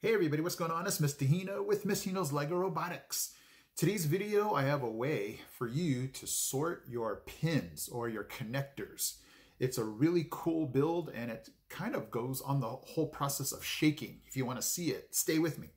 Hey everybody, what's going on? It's Mr. Hino with Mr. Hino's Lego Robotics. Today's video, I have a way for you to sort your pins or your connectors. It's a really cool build and it kind of goes on the whole process of shaking. If you want to see it, stay with me.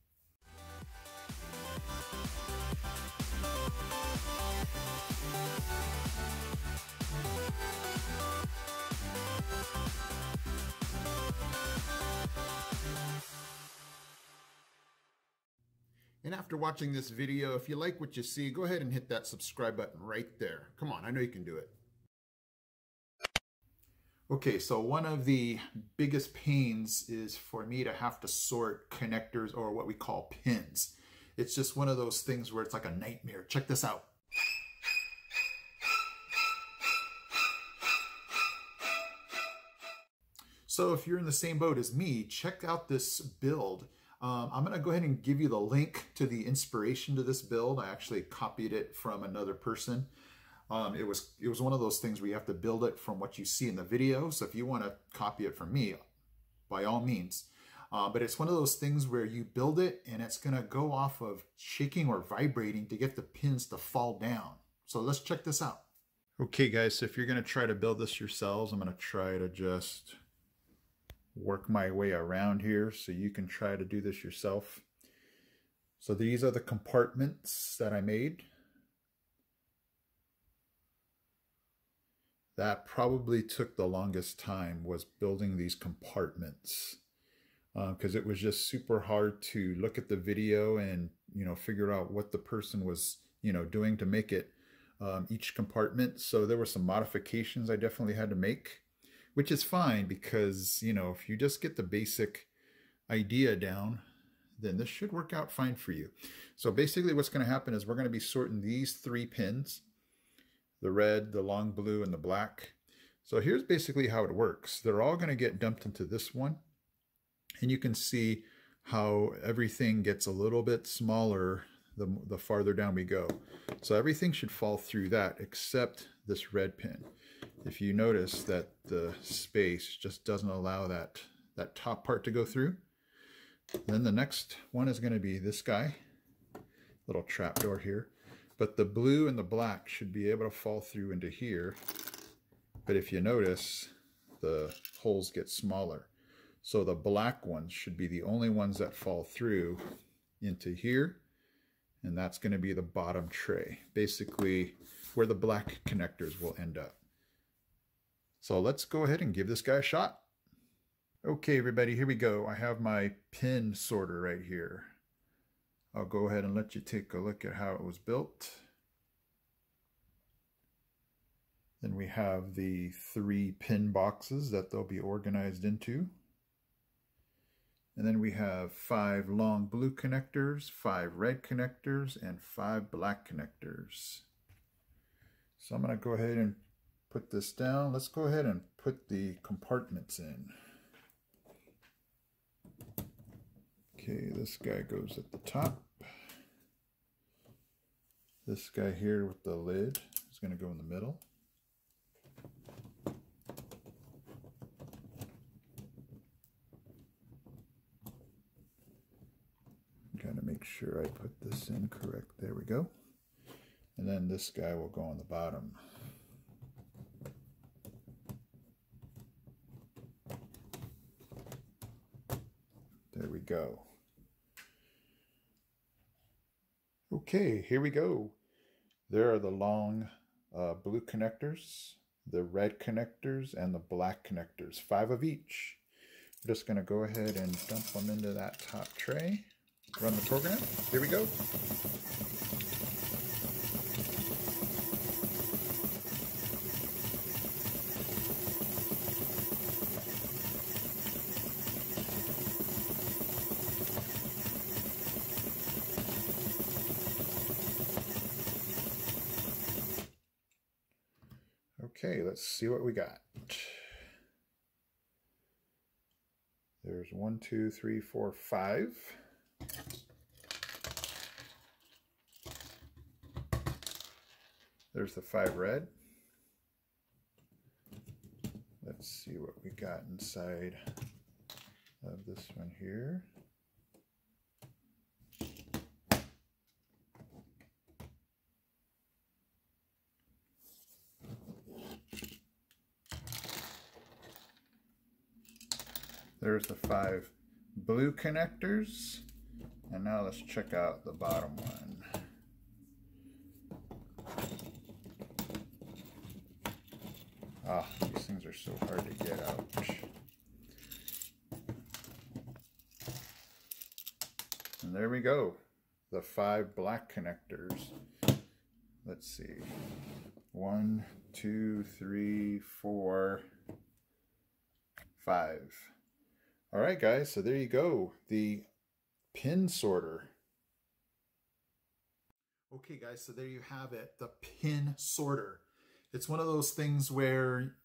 And after watching this video, if you like what you see, go ahead and hit that subscribe button right there. Come on, I know you can do it. Okay, so one of the biggest pains is for me to have to sort connectors or what we call pins. It's just one of those things where it's like a nightmare. Check this out. So if you're in the same boat as me, check out this build. Um, I'm going to go ahead and give you the link to the inspiration to this build. I actually copied it from another person. Um, it was it was one of those things where you have to build it from what you see in the video. So if you want to copy it from me, by all means. Uh, but it's one of those things where you build it and it's going to go off of shaking or vibrating to get the pins to fall down. So let's check this out. Okay guys, so if you're going to try to build this yourselves, I'm going to try to just work my way around here so you can try to do this yourself. So these are the compartments that I made. That probably took the longest time was building these compartments because uh, it was just super hard to look at the video and you know figure out what the person was you know doing to make it um, each compartment so there were some modifications I definitely had to make which is fine because, you know, if you just get the basic idea down, then this should work out fine for you. So basically what's going to happen is we're going to be sorting these three pins, the red, the long blue, and the black. So here's basically how it works. They're all going to get dumped into this one. And you can see how everything gets a little bit smaller the, the farther down we go. So everything should fall through that except this red pin if you notice that the space just doesn't allow that, that top part to go through, then the next one is going to be this guy, little trap door here. But the blue and the black should be able to fall through into here. But if you notice, the holes get smaller. So the black ones should be the only ones that fall through into here. And that's going to be the bottom tray, basically where the black connectors will end up. So let's go ahead and give this guy a shot. Okay, everybody, here we go. I have my pin sorter right here. I'll go ahead and let you take a look at how it was built. Then we have the three pin boxes that they'll be organized into. And then we have five long blue connectors, five red connectors, and five black connectors. So I'm going to go ahead and put this down. Let's go ahead and put the compartments in. Okay, this guy goes at the top. This guy here with the lid is going to go in the middle. Got to make sure I put this in correct. There we go. And then this guy will go on the bottom. Go. Okay, here we go. There are the long uh, blue connectors, the red connectors, and the black connectors, five of each. I'm just going to go ahead and dump them into that top tray. Run the program. Here we go. Okay, let's see what we got. There's one, two, three, four, five. There's the five red. Let's see what we got inside of this one here. There's the five blue connectors. And now let's check out the bottom one. Ah, these things are so hard to get out. And there we go. The five black connectors. Let's see. One, two, three, four, five. All right, guys, so there you go. The pin sorter. Okay, guys, so there you have it, the pin sorter. It's one of those things where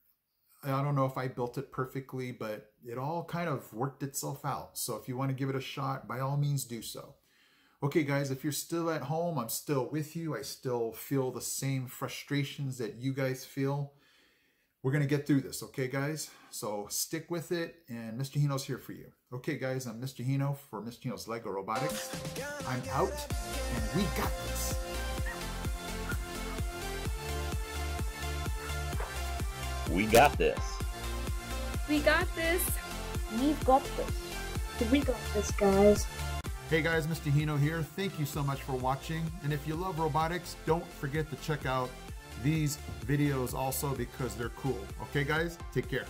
I don't know if I built it perfectly, but it all kind of worked itself out. So if you want to give it a shot, by all means do so. Okay, guys, if you're still at home, I'm still with you. I still feel the same frustrations that you guys feel. We're going to get through this, okay, guys? So stick with it, and Mr. Hino's here for you. Okay, guys, I'm Mr. Hino for Mr. Hino's LEGO Robotics. I'm out, and we got this. We got this. We got this. We've got this. We got this, guys. Hey guys, Mr. Hino here. Thank you so much for watching. And if you love robotics, don't forget to check out these videos also because they're cool. Okay, guys? Take care.